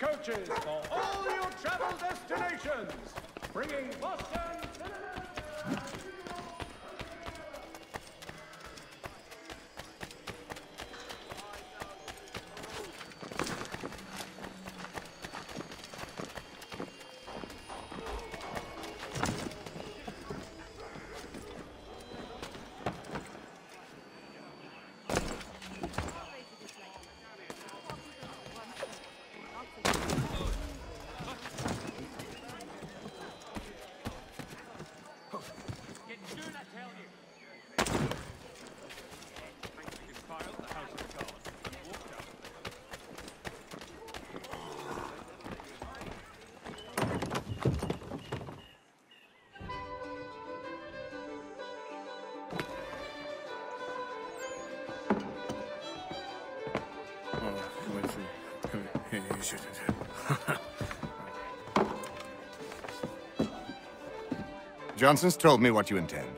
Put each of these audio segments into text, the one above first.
coaches for all your travel destinations, bringing Boston Johnson's told me what you intend.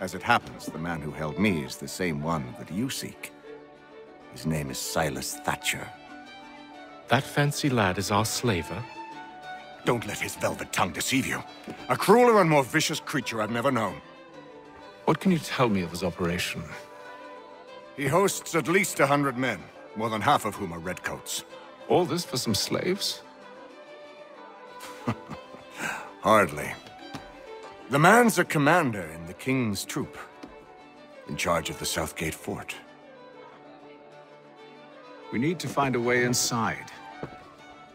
As it happens, the man who held me is the same one that you seek. His name is Silas Thatcher. That fancy lad is our slaver? Don't let his velvet tongue deceive you. A crueler and more vicious creature I've never known. What can you tell me of his operation? He hosts at least a hundred men, more than half of whom are redcoats. All this for some slaves? Hardly. The man's a commander in the King's troop, in charge of the Southgate Fort. We need to find a way inside.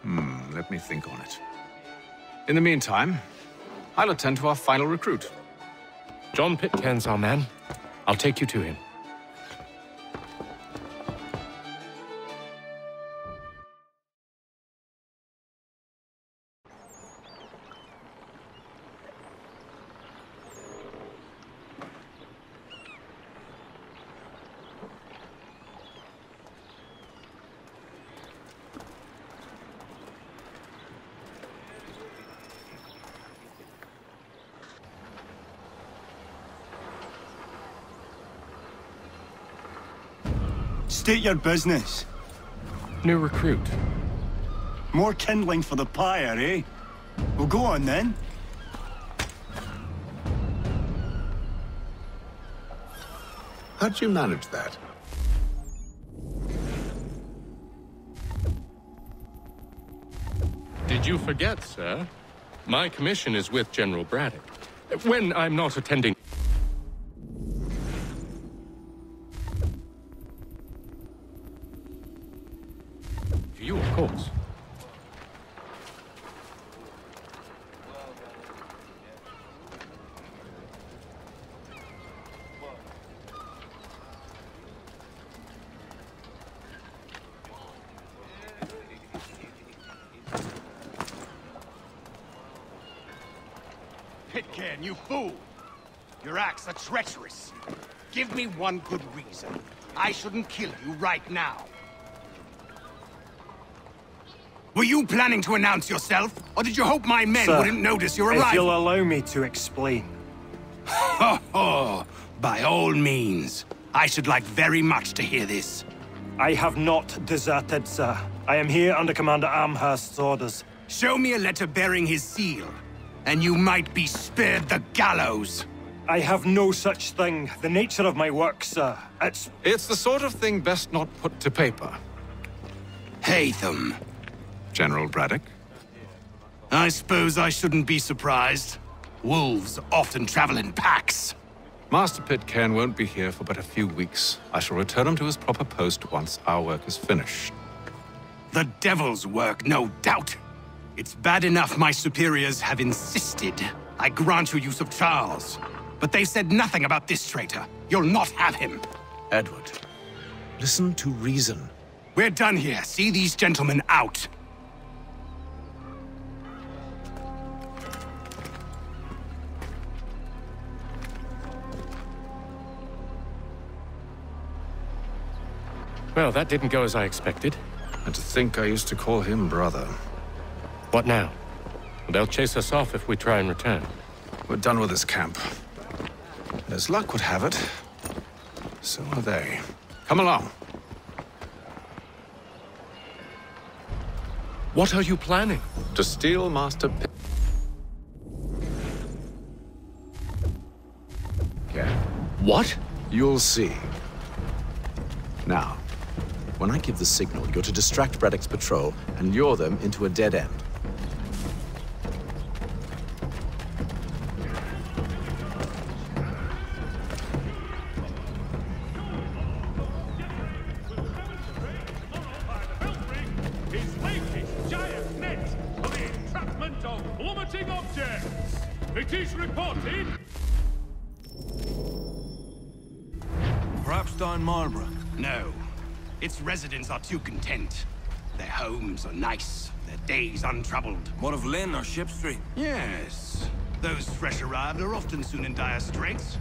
Hmm, let me think on it. In the meantime, I'll attend to our final recruit. John Pitcairn's our man. I'll take you to him. State your business. New recruit. More kindling for the pyre, eh? Well, go on then. How'd you manage that? Did you forget, sir? My commission is with General Braddock. When I'm not attending... To you, of course. Pitcairn, you fool! Your acts are treacherous. One good reason. I shouldn't kill you right now. Were you planning to announce yourself? Or did you hope my men Sir, wouldn't notice your arrival? If you'll allow me to explain. Ho ho! By all means. I should like very much to hear this. I have not deserted, sir. I am here under Commander Amherst's orders. Show me a letter bearing his seal, and you might be spared the gallows. I have no such thing. The nature of my work, sir. It's... It's the sort of thing best not put to paper. Haytham. General Braddock? I suppose I shouldn't be surprised. Wolves often travel in packs. Master Pitcairn won't be here for but a few weeks. I shall return him to his proper post once our work is finished. The devil's work, no doubt. It's bad enough my superiors have insisted I grant you use of Charles. But they said nothing about this traitor. You'll not have him. Edward, listen to reason. We're done here. See these gentlemen out. Well, that didn't go as I expected. And to think I used to call him brother. What now? They'll chase us off if we try and return. We're done with this camp. And as luck would have it, so are they. Come along. What are you planning? To steal Master P Yeah. What? You'll see. Now, when I give the signal, you're to distract Braddock's patrol and lure them into a dead end. Are too content. Their homes are nice, their days untroubled. What of Lynn or Ship Street? Yes. Those fresh arrived are often soon in dire straits.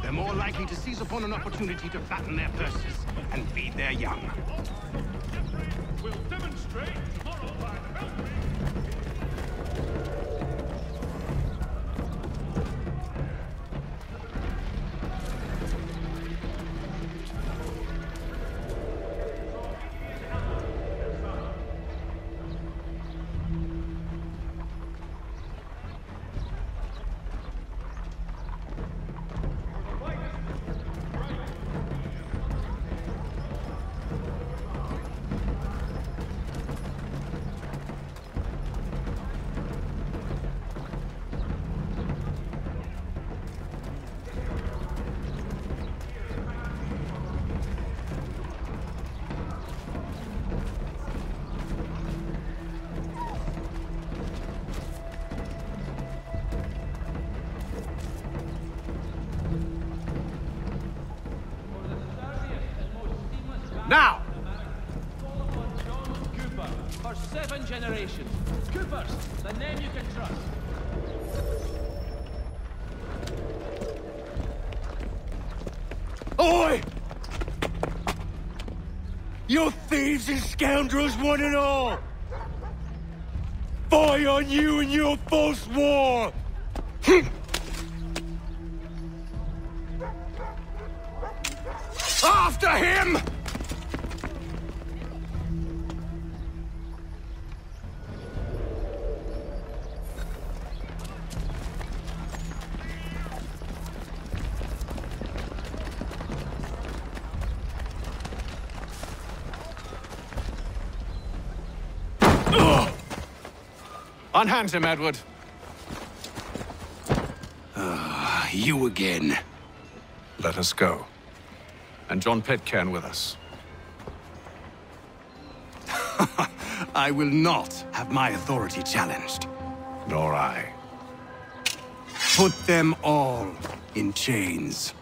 They're more likely to seize upon an opportunity to fatten their purses and feed their young. We'll demonstrate tomorrow scoundrels, one and all! Fie on you and your false war! After him! Unhand him, Edward. Ah, you again. Let us go. And John Pitcairn with us. I will not have my authority challenged. Nor I. Put them all in chains.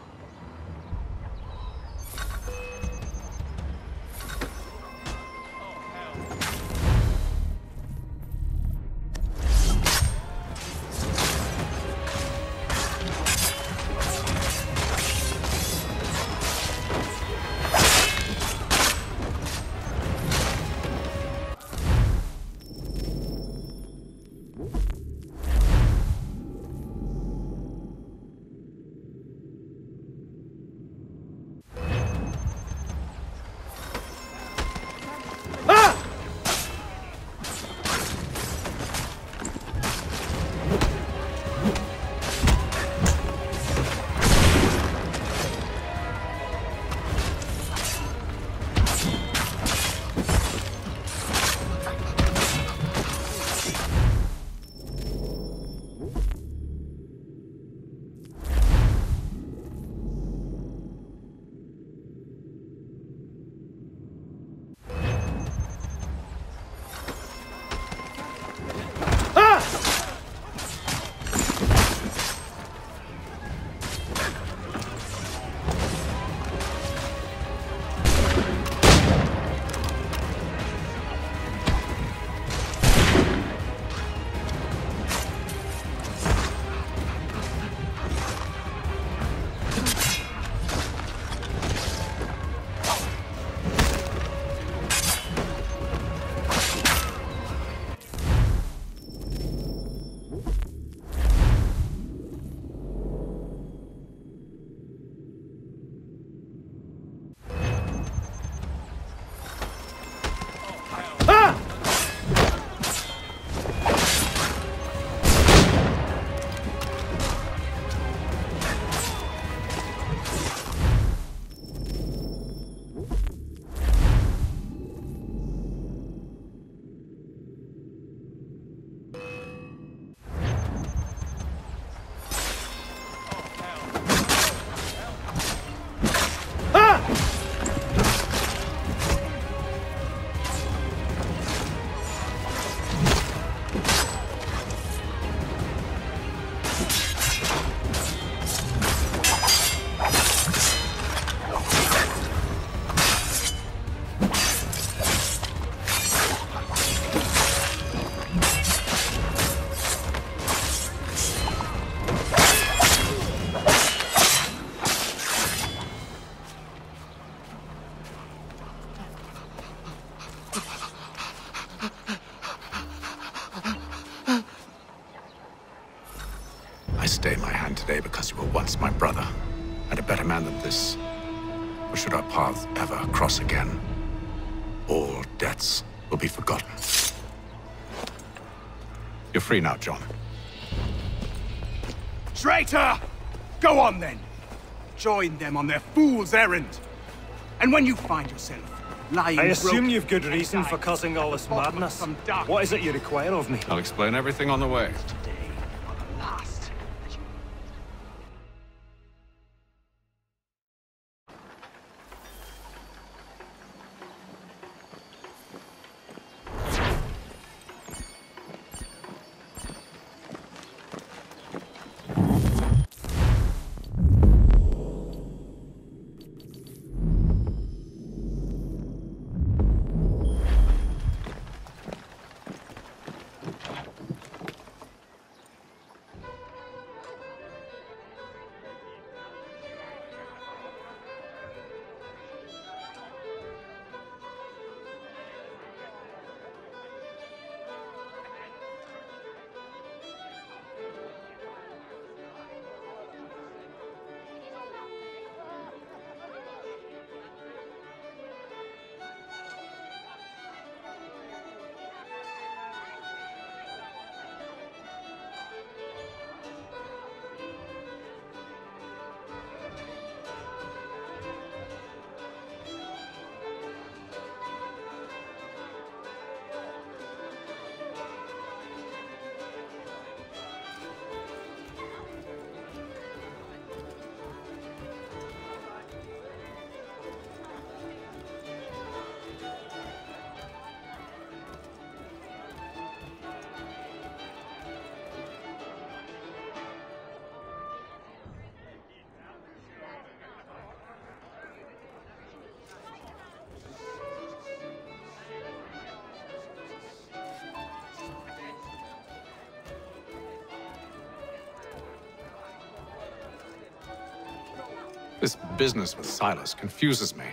Free now, John. Traitor! Go on then! Join them on their fool's errand! And when you find yourself lying I assume broken you've good reason for causing all this at the bottom of madness. some dark What is it you require of me? I'll explain everything on the way. This business with Silas confuses me.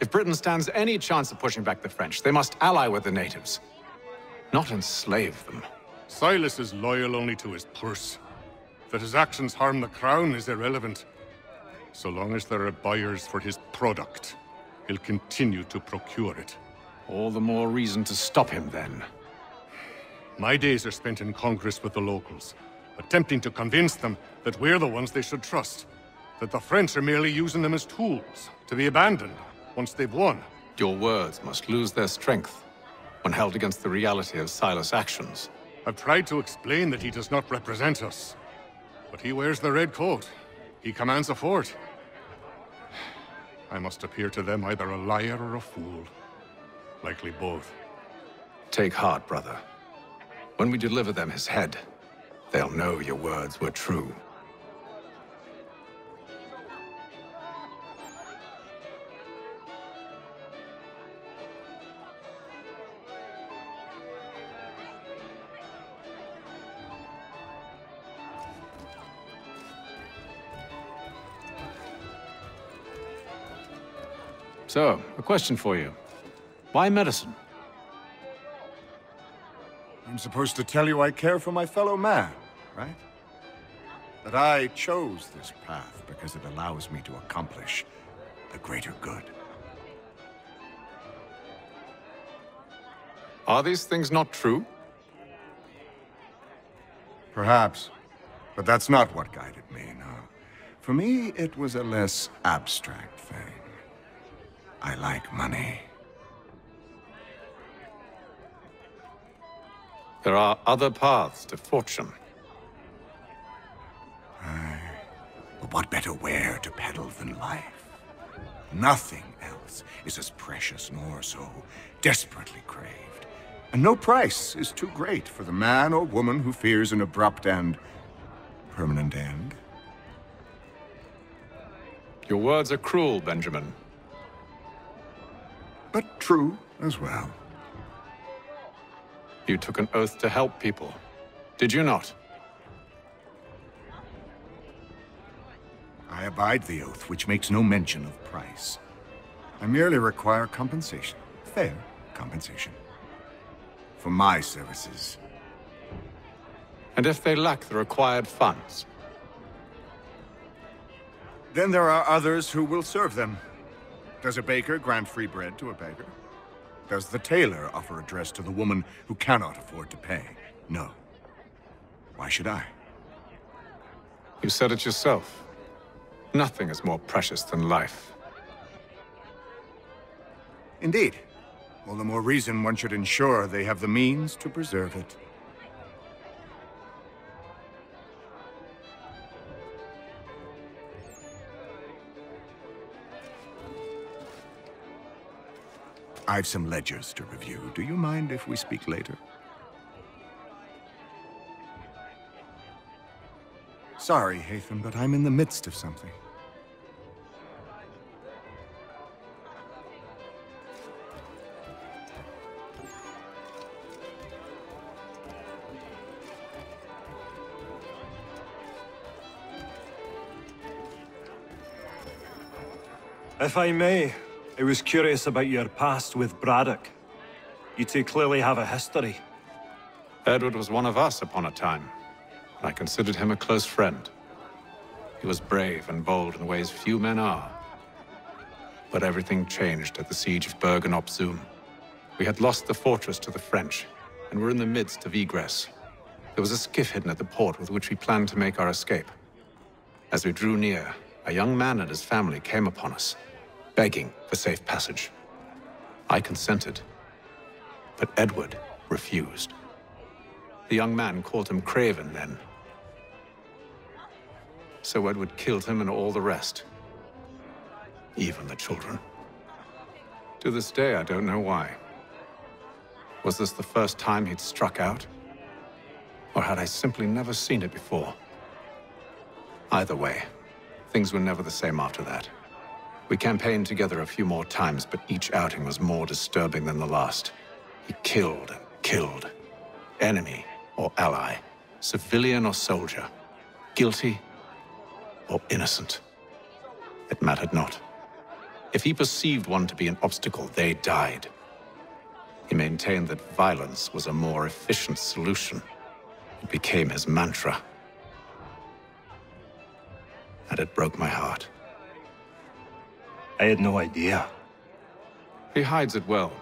If Britain stands any chance of pushing back the French, they must ally with the natives, not enslave them. Silas is loyal only to his purse. That his actions harm the crown is irrelevant. So long as there are buyers for his product, he'll continue to procure it. All the more reason to stop him, then. My days are spent in Congress with the locals, attempting to convince them that we're the ones they should trust. That the French are merely using them as tools, to be abandoned once they've won. Your words must lose their strength when held against the reality of Silas' actions. I've tried to explain that he does not represent us. But he wears the red coat. He commands a fort. I must appear to them either a liar or a fool. Likely both. Take heart, brother. When we deliver them his head, they'll know your words were true. So, a question for you. Why medicine? I'm supposed to tell you I care for my fellow man, right? That I chose this path because it allows me to accomplish the greater good. Are these things not true? Perhaps. But that's not what guided me, no. For me, it was a less abstract thing. I like money. There are other paths to fortune. But what better ware to peddle than life? Nothing else is as precious nor so desperately craved. And no price is too great for the man or woman who fears an abrupt and permanent end. Your words are cruel, Benjamin. But true as well. You took an oath to help people, did you not? I abide the oath, which makes no mention of price. I merely require compensation. Fair compensation. For my services. And if they lack the required funds? Then there are others who will serve them. Does a baker grant free bread to a beggar? Does the tailor offer a dress to the woman who cannot afford to pay? No. Why should I? You said it yourself. Nothing is more precious than life. Indeed. All the more reason one should ensure they have the means to preserve it. I've some ledgers to review. Do you mind if we speak later? Sorry, Haytham, but I'm in the midst of something. If I may, I was curious about your past with Braddock. You two clearly have a history. Edward was one of us upon a time, and I considered him a close friend. He was brave and bold in ways few men are. But everything changed at the siege of Bergen op Zoom. We had lost the fortress to the French, and were in the midst of egress. There was a skiff hidden at the port with which we planned to make our escape. As we drew near, a young man and his family came upon us, begging for safe passage. I consented, but Edward refused. The young man called him Craven then. So Edward killed him and all the rest. Even the children. To this day, I don't know why. Was this the first time he'd struck out? Or had I simply never seen it before? Either way, things were never the same after that. We campaigned together a few more times, but each outing was more disturbing than the last. He killed and killed. Enemy or ally, civilian or soldier, guilty or innocent. It mattered not. If he perceived one to be an obstacle, they died. He maintained that violence was a more efficient solution. It became his mantra. And it broke my heart. I had no idea. He hides it well,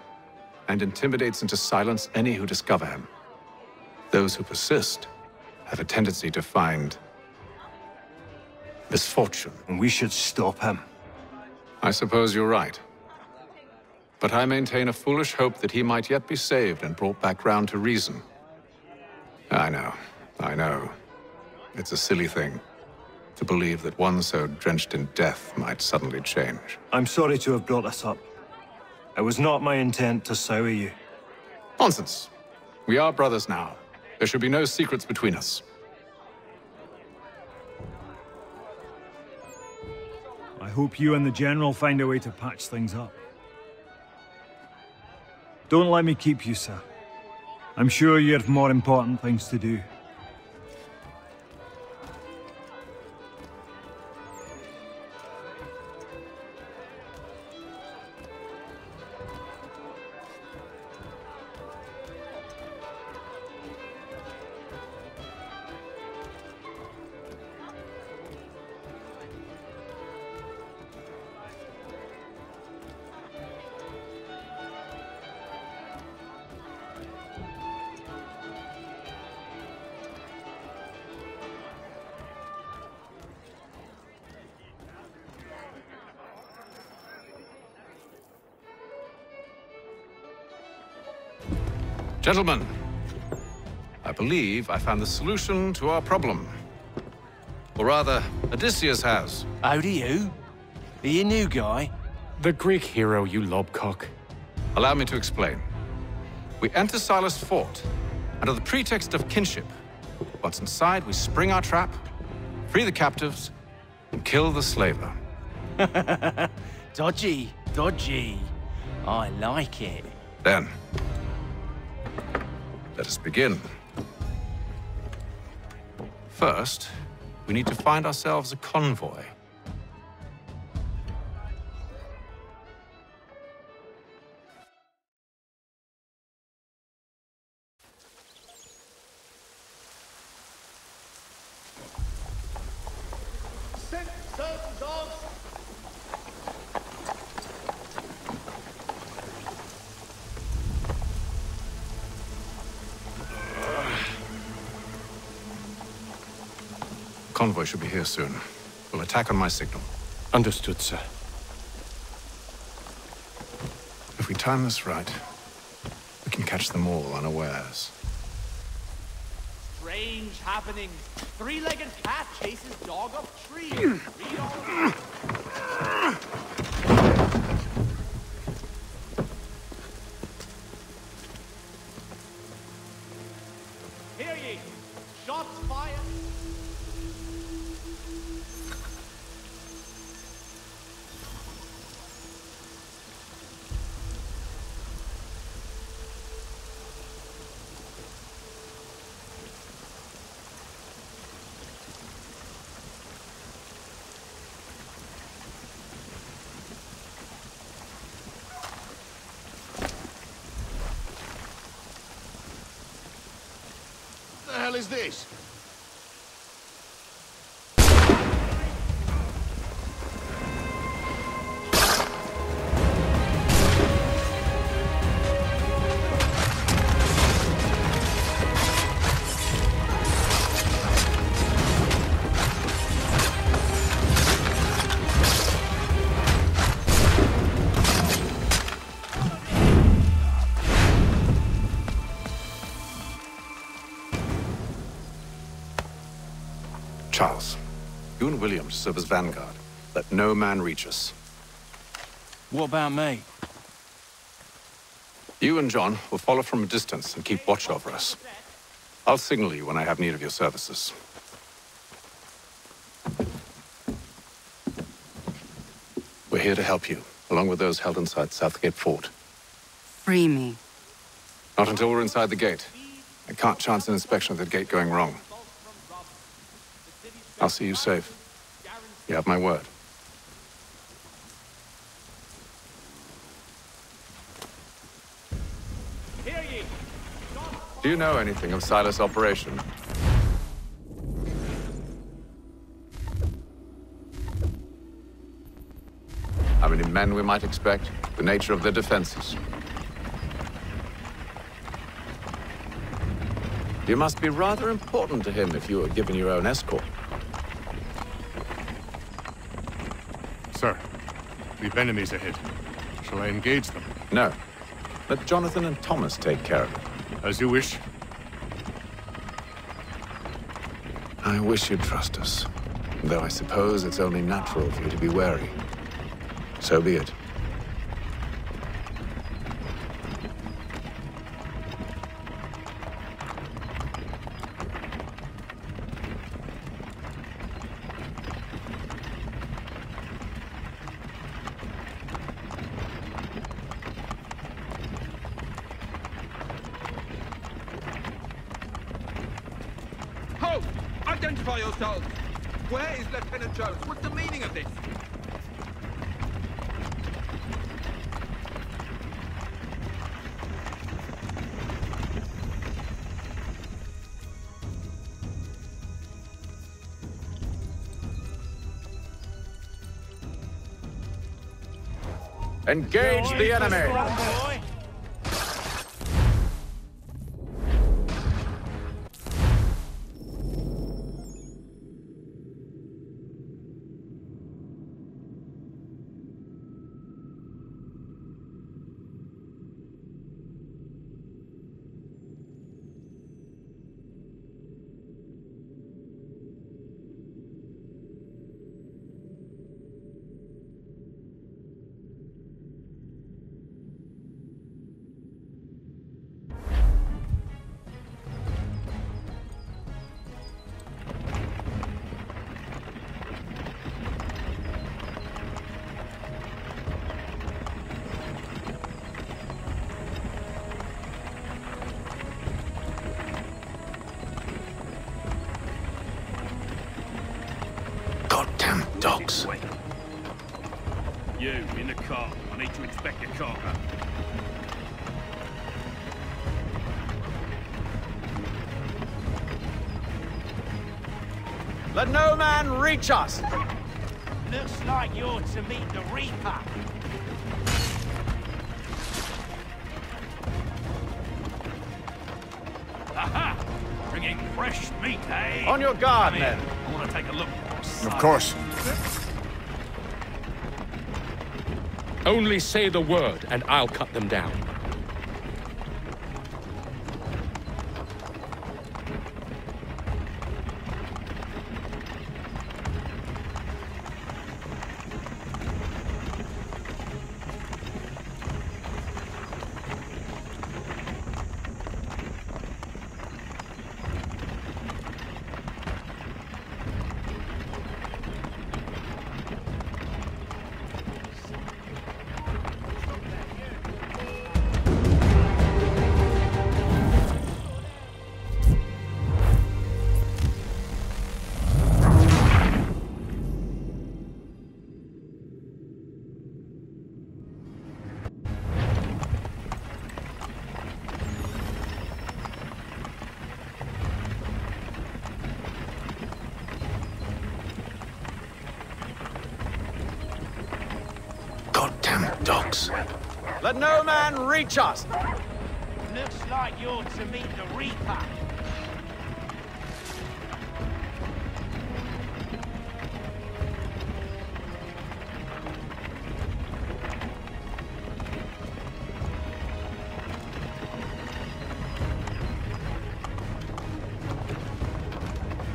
and intimidates into silence any who discover him. Those who persist have a tendency to find misfortune. And we should stop him. I suppose you're right. But I maintain a foolish hope that he might yet be saved and brought back round to reason. I know, I know. It's a silly thing to believe that one so drenched in death might suddenly change. I'm sorry to have brought this up. It was not my intent to sour you. Nonsense. We are brothers now. There should be no secrets between us. I hope you and the General find a way to patch things up. Don't let me keep you, sir. I'm sure you have more important things to do. Gentlemen, I believe I found the solution to our problem. Or rather, Odysseus has. How do you? Are you a new guy? The Greek hero, you lobcock. Allow me to explain. We enter Silas' fort, under the pretext of kinship. Once inside, we spring our trap, free the captives, and kill the slaver. dodgy, dodgy. I like it. Then, let us begin. First, we need to find ourselves a convoy. Should be here soon. We'll attack on my signal. Understood, sir. If we time this right, we can catch them all unawares. Strange happenings. Three-legged cat chases dog up tree. is this? You and William serve as vanguard. Let no man reach us. What about me? You and John will follow from a distance and keep watch over us. I'll signal you when I have need of your services. We're here to help you, along with those held inside Southgate Fort. Free me. Not until we're inside the gate. I can't chance an inspection of the gate going wrong. I'll see you safe. You have my word. Hear ye! Do you know anything of Silas' operation? How many men we might expect? The nature of their defenses? You must be rather important to him if you were given your own escort. Sir, we've enemies ahead. Shall I engage them? No. Let Jonathan and Thomas take care of it. As you wish. I wish you'd trust us. Though I suppose it's only natural for you to be wary. So be it. Engage the enemy! I need to inspect. Let no man reach us! Looks like you're to meet the Reaper. Aha! Bringing fresh meat, eh? On your guard, Come men. I want to take a look. Of course. Only say the word, and I'll cut them down. Let no man reach us! Looks like you're to meet the Reaper.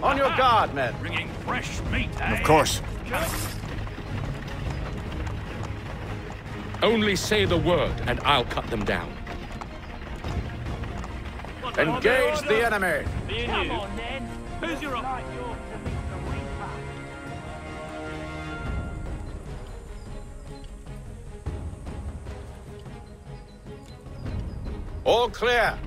On your guard, men. Bringing fresh meat, eh? Of course. Only say the word, and I'll cut them down. Engage the enemy. Come on, then. Who's your... Like you're to meet the Reaper. All clear.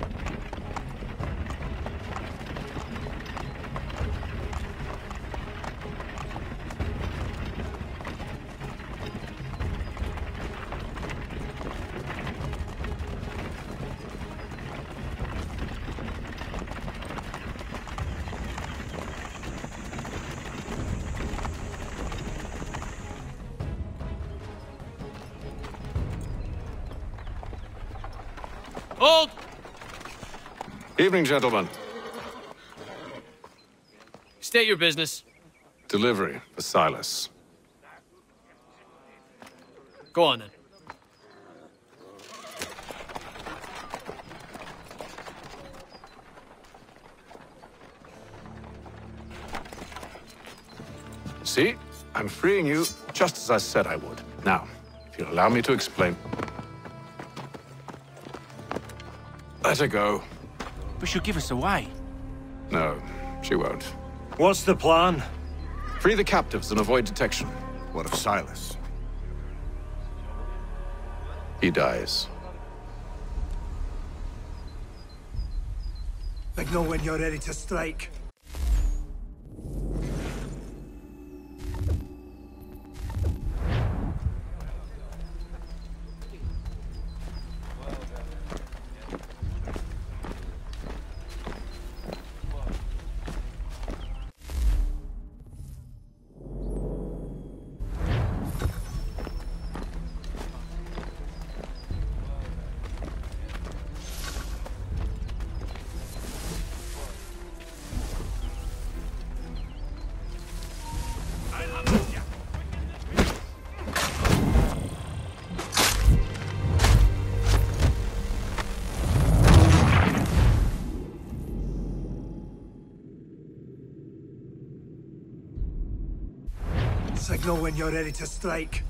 Hold! Evening, gentlemen. State your business. Delivery for Silas. Go on then. See? I'm freeing you just as I said I would. Now, if you'll allow me to explain. Let her go. But she'll give us away. No, she won't. What's the plan? Free the captives and avoid detection. What of Silas? He dies. Signal when you're ready to strike. Signal when you're ready to strike.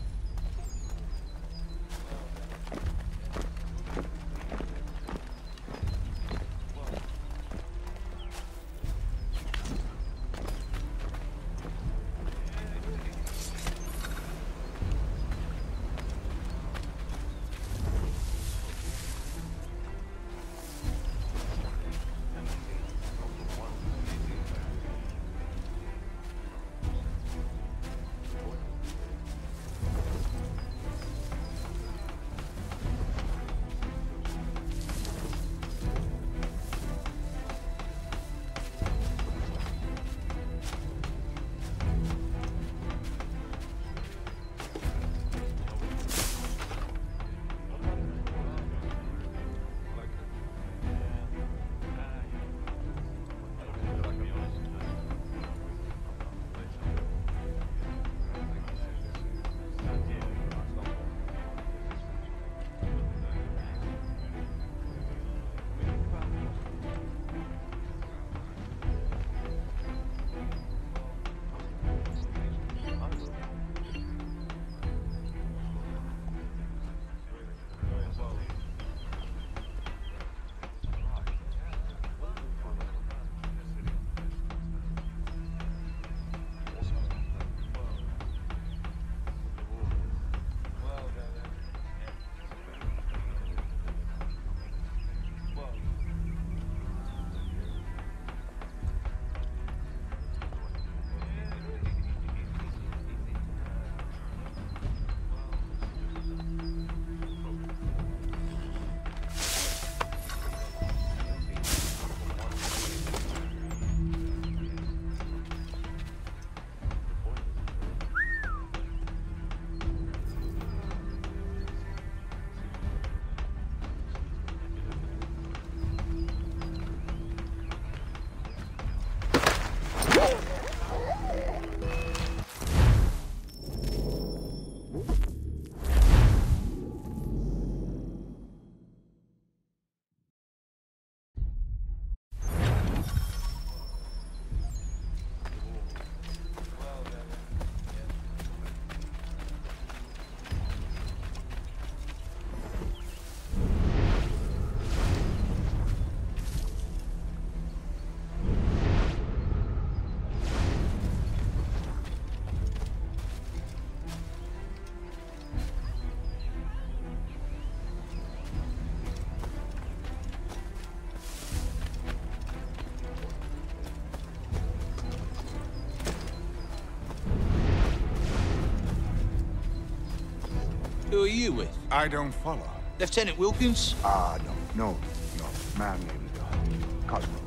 Who are you with? I don't follow. Lieutenant Wilkins? Ah, no, no, no. Man named uh, Cosgrove.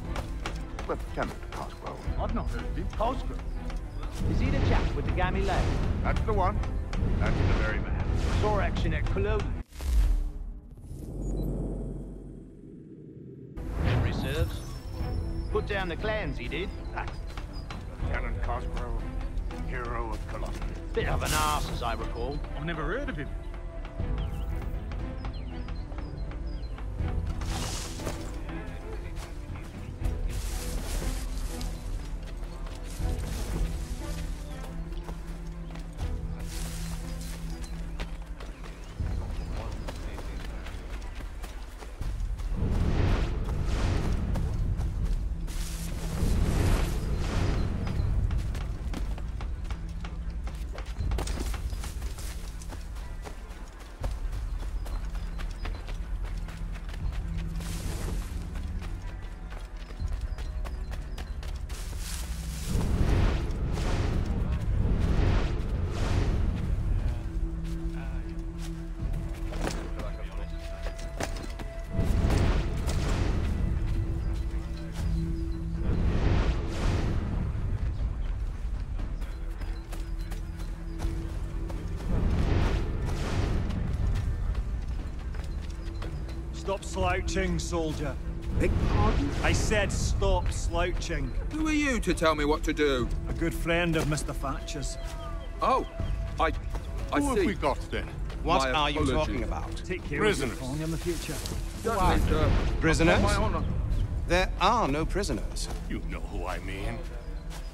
Lieutenant Cosgrove. I've not heard of him. Cosgrove. Is he the chap with the gammy leg? That's the one. That's the very man. Saw action at Culloden. Memory serves. Put down the clans, he did. That's Lieutenant Cosgrove, hero of Culloden. Bit of an ass, as I recall. I've never heard of him. Slouching, soldier. Beg pardon? I said stop slouching. Who are you to tell me what to do? A good friend of Mr. Thatcher's. Oh, I... I Who see. have we got then? What My are you talking about? Take care Prisoners. of your in the future. Certainly, sir. Prisoners? My honor. There are no prisoners. You know who I mean.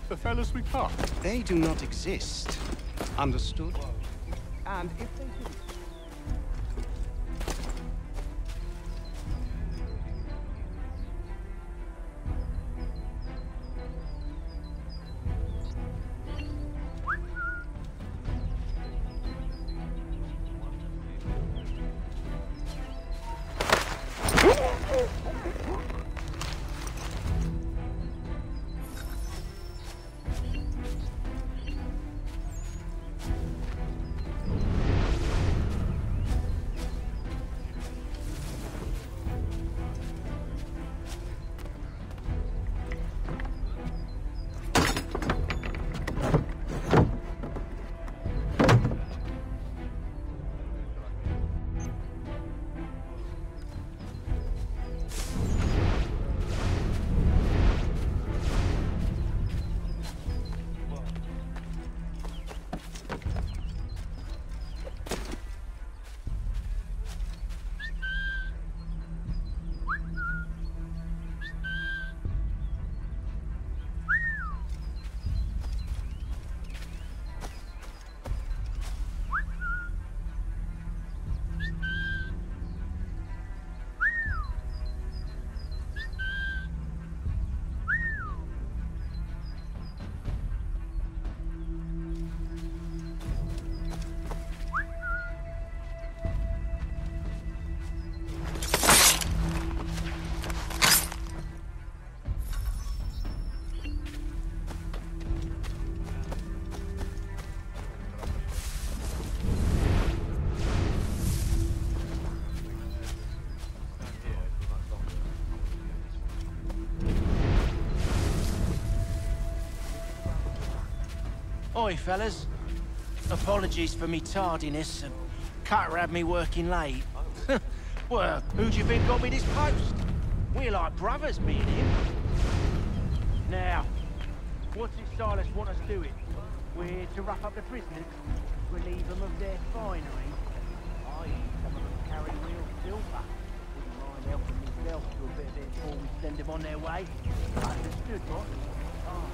The fellas we caught. They do not exist. Understood? And if they do... Oi, fellas. Apologies for me tardiness. and Cutter had me working late. well, who do you think got me this post? We're like brothers, me and him. Now, what's it Silas want us doing? We're to rough up the prisoners, relieve them of their finery. I some of them carry real silver. Wouldn't mind helping myself to a bit of it before we send them on their way. Understood, boss? Ah,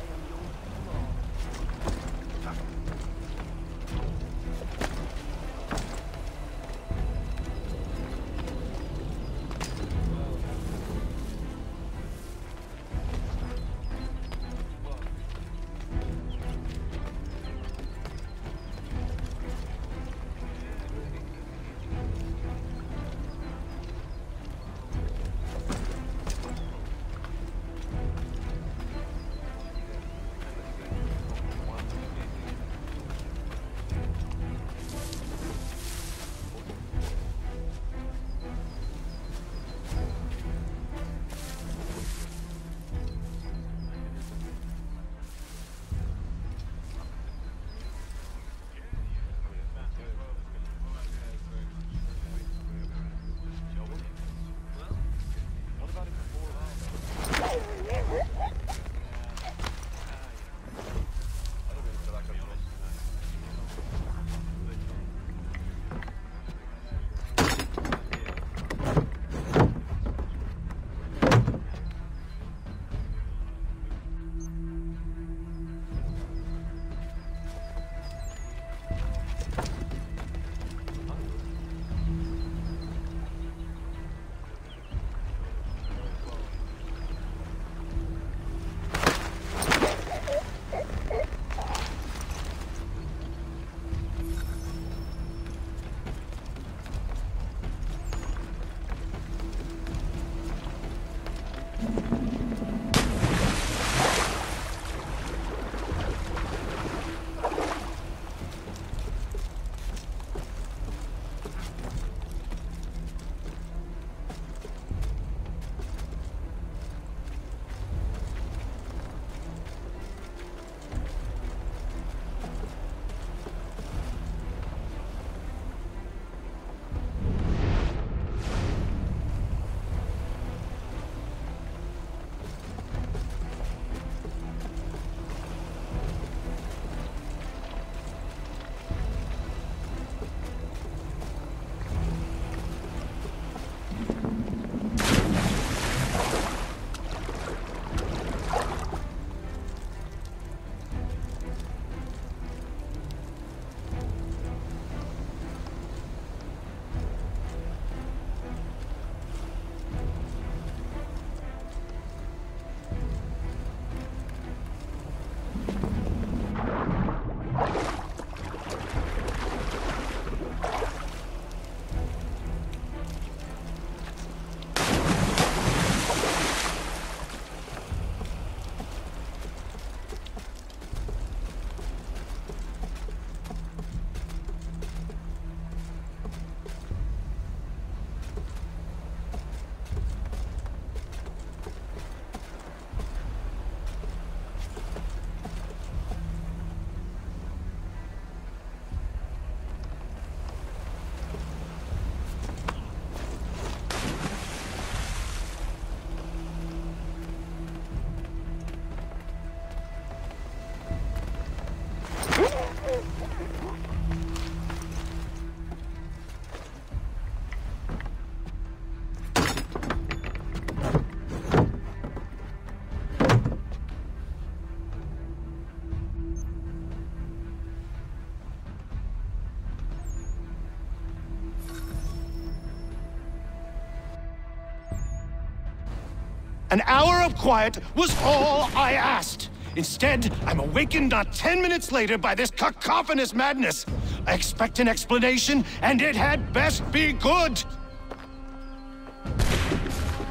An hour of quiet was all I asked. Instead, I'm awakened not ten minutes later by this cacophonous madness. I expect an explanation, and it had best be good.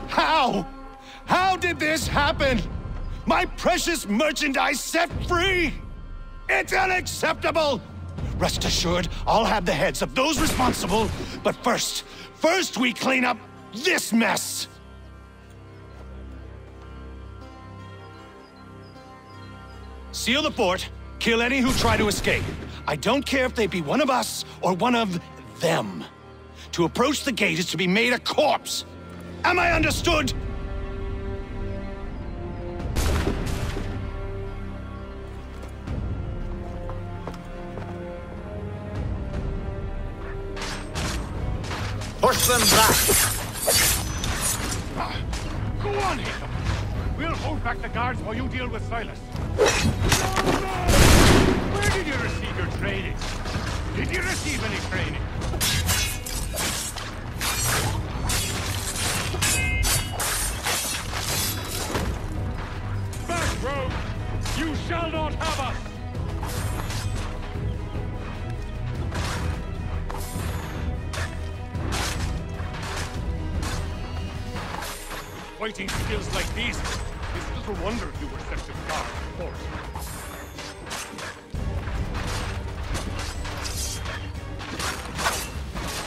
How? How did this happen? My precious merchandise set free? It's unacceptable! Rest assured, I'll have the heads of those responsible. But first, first we clean up this mess! Seal the fort, kill any who try to escape. I don't care if they be one of us or one of them. To approach the gate is to be made a corpse. Am I understood? Push them back! Go on, Haytham. We'll hold back the guards while you deal with Silas. Where did you receive your training? Did you receive any training? Back, rogue! You shall not have us! Fighting skills like these, it's little wonder you were sent to guard fort.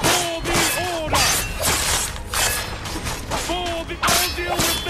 For the order! For the... I'll deal with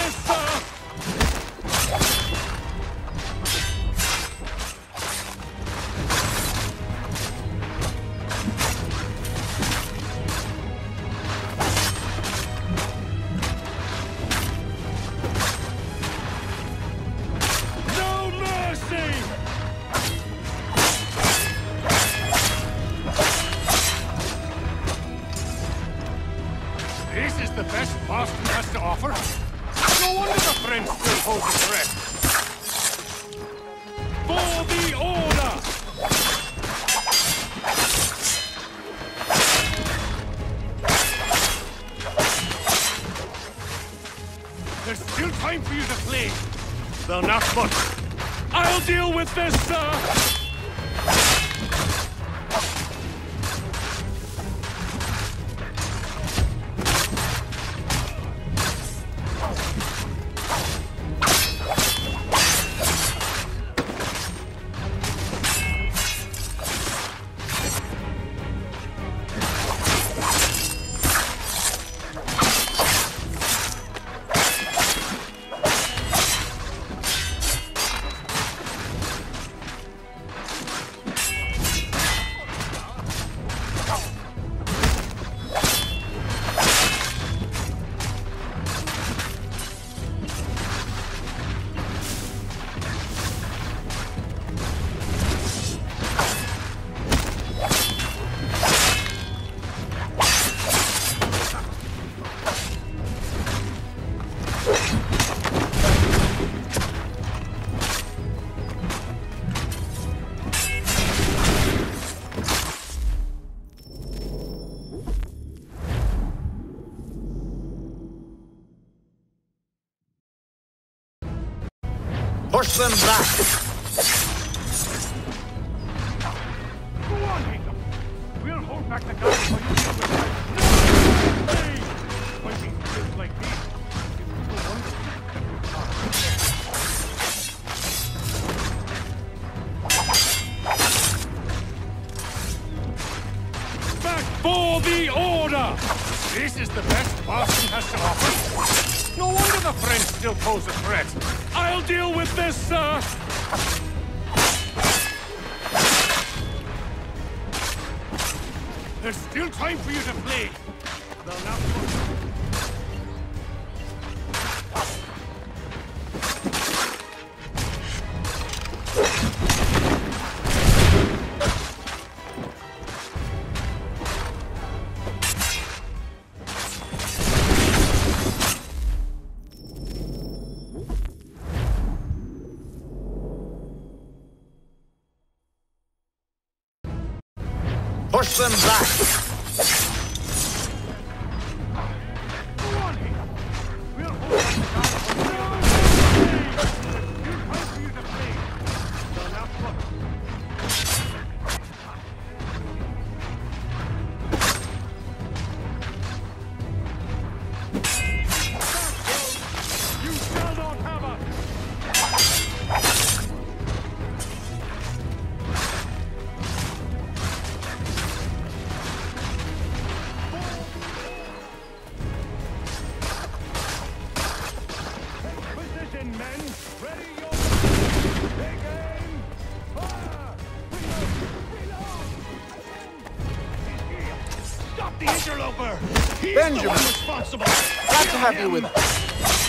Them back! Push them back!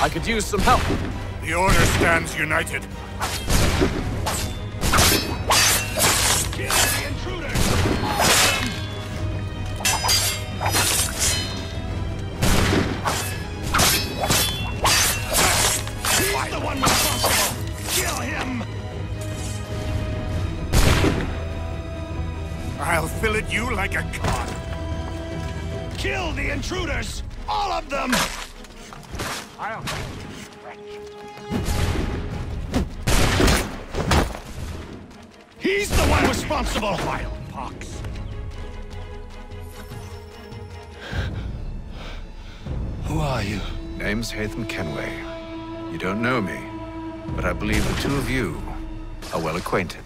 I could use some help. The Order stands united. He's the one responsible! Wild pox! Who are you? Name's Haytham Kenway. You don't know me, but I believe the two of you are well acquainted.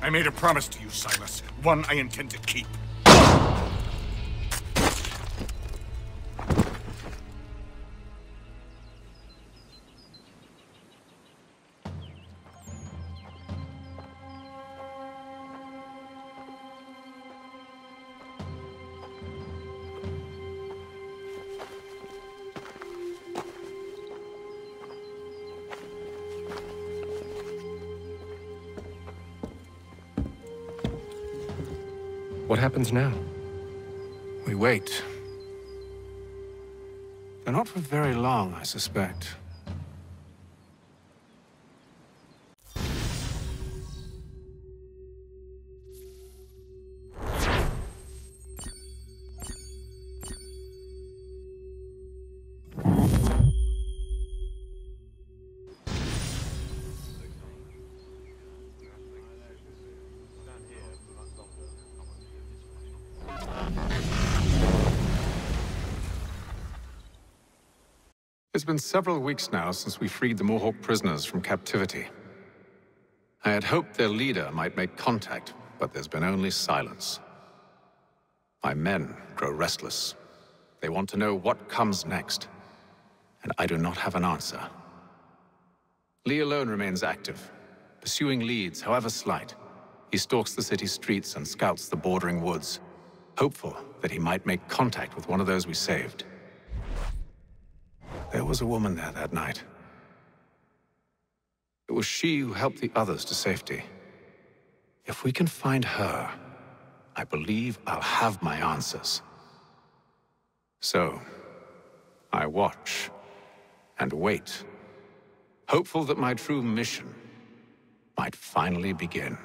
I made a promise to you, Silas. One I intend to keep. Happens now? We wait. But not for very long, I suspect. Been several weeks now since we freed the Mohawk prisoners from captivity. I had hoped their leader might make contact, but there's been only silence. My men grow restless. They want to know what comes next, and I do not have an answer. Lee alone remains active, pursuing leads, however slight. He stalks the city streets and scouts the bordering woods, hopeful that he might make contact with one of those we saved. There was a woman there that night. It was she who helped the others to safety. If we can find her, I believe I'll have my answers. So, I watch and wait, hopeful that my true mission might finally begin.